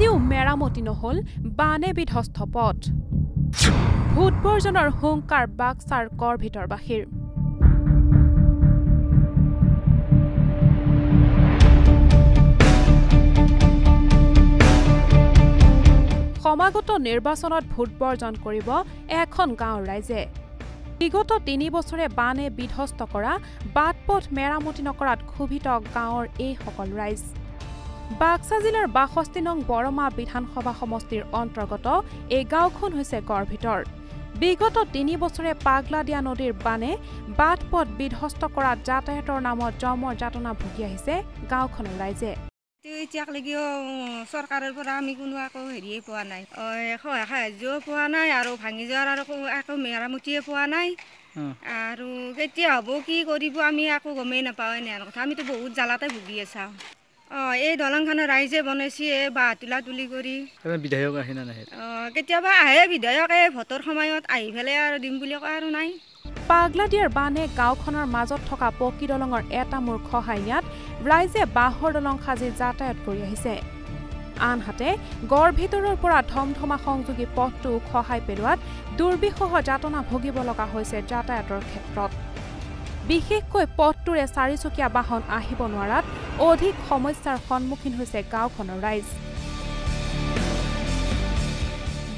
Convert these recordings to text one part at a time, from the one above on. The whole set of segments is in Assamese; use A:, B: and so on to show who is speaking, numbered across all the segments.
A: মেৰামতি নহল বানে বিধ্বস্ত পথ। ভূত বৰ্জনৰ হুংকাৰ বাক্সাৰ কৰ ভিতৰবাসীৰ। সমাগত নিৰ্বাচনত ভোট বৰ্জন কৰিব এখন গাঁৱৰ ৰাইজে। বিগত তিনি বছৰে বানে বিধ্বস্ত কৰা বাট পথ মেৰামতি নকৰাত ক্ষোভিত গাঁৱৰ এইসকল ৰাইজ। বাক্সা জিলাৰ বাষষ্ঠি নং বৰমা বিধানসভা সমষ্টিৰ অন্তৰ্গত এই গাঁওখন হৈছে গড় ভিতৰ। বিগত তিনি বছৰে পাগলাদিয়া নদীৰ বানে বাট পথ বিধ্বস্ত কৰা যাতায়াতৰ নামত জমৰ যাতনা ভুগি আহিছে গাঁওখনৰ ৰাইজে।
B: এতিয়ালৈকেও চৰকাৰৰ পৰা আমি কোনো একো হেৰিয়ে পোৱা নাই। সহায় সাহাৰ্যও পোৱা নাই আৰু ভাঙি যোৱাৰ আৰু একো মেৰামতিয়ে পোৱা নাই। আৰু কেতিয়া হ'ব কি কৰিব আমি একো গমেই নাপাওঁ এনেহেন কথা। আমিতো বহুত জ্বালাতে ভুগি আছা। অঁ এই দলংখনৰ ৰাইজে বনাইছে বাঁহ তোলা তুলি কৰি।
C: বিধায়ক আহে নে নাহে?
B: কেতিয়াবা আহে বিধায়কে ভোটৰ সময়ত আহি পেলাই আৰু দিম বুলি কয় আৰু নাই।
A: পাগলাদিয়াৰ বানে গাঁওখনৰ মাজত থকা পকী দলঙৰ এটা মূৰ খহাই নিয়াত ৰাইজে বাঁহৰ দলং সাজি যাতায়াত কৰি আহিছে। আনহাতে গড় ভিতৰৰ পৰা ধমধমা সংযোগী পথটো খহাই পেলোৱাত দুৰ্বিষহ যাতনা ভুগিব লগা হৈছে যাতায়াতৰ ক্ষেত্ৰত। বিশেষকৈ পথটোৰে চাৰিচকীয়া বাহন আহিব নোৱাৰাত অধিক সমস্যাৰ সন্মুখীন হৈছে গাঁওখনৰ ৰাইজ।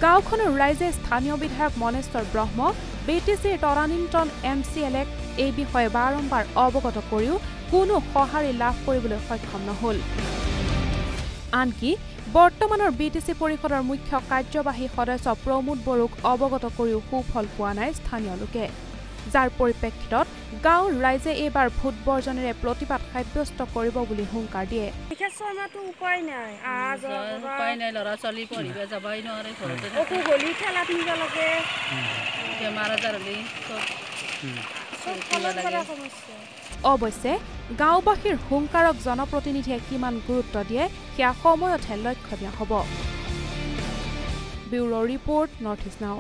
A: গাঁওখনৰ ৰাইজে স্থানীয় বিধায়ক মনেশ্বৰ ব্ৰহ্ম বি টি চিৰ তৰাণীন্তন এম চি এলেক এই বিষয়ে বাৰম্বাৰ অৱগত কৰিও কোনো সঁহাৰি লাভ কৰিবলৈ সক্ষম নহল। আনকি বৰ্তমানৰ বি টি চি পৰিষদৰ মুখ্য কাৰ্যবাহী সদস্য প্ৰমোদ বড়োক অৱগত কৰিও সুফল পোৱা নাই স্থানীয় লোকে। যাৰ পৰিপ্ৰেক্ষিতত গাঁৱৰ ৰাইজে এইবাৰ ভোট বৰ্জনেৰে প্ৰতিবাদ সাব্যস্ত কৰিব বুলি হুংকাৰ দিয়ে।
B: উপায় নাই।
D: উপায় নাই ল'ৰা ছোৱালী পঢ়িব যাবই নোৱাৰে ঘৰতে
B: অসুখ হ'লে ঠেলাত নিব লাগে।
D: বেমাৰ আজাৰ হ'লে চব
A: অৱশ্যে গাঁওবাসীৰ হুংকাৰক জনপ্ৰতিনিধিয়ে কিমান গুৰুত্ব দিয়ে সেয়া সময়তহে লক্ষ্যণীয় হ'ব। ব্যুৰ' ৰিপৰ্ট নৰ্থ ইষ্ট নাও।